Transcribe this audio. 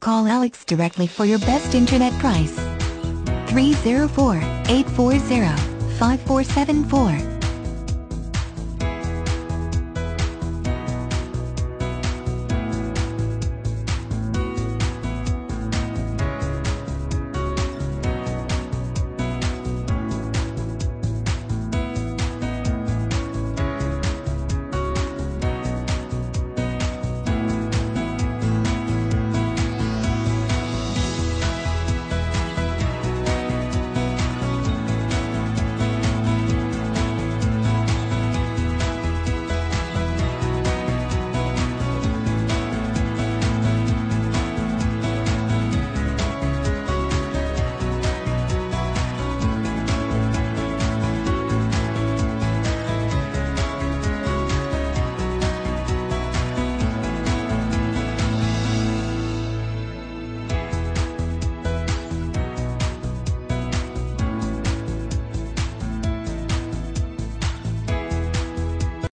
Call Alex directly for your best internet price. 304-840-5474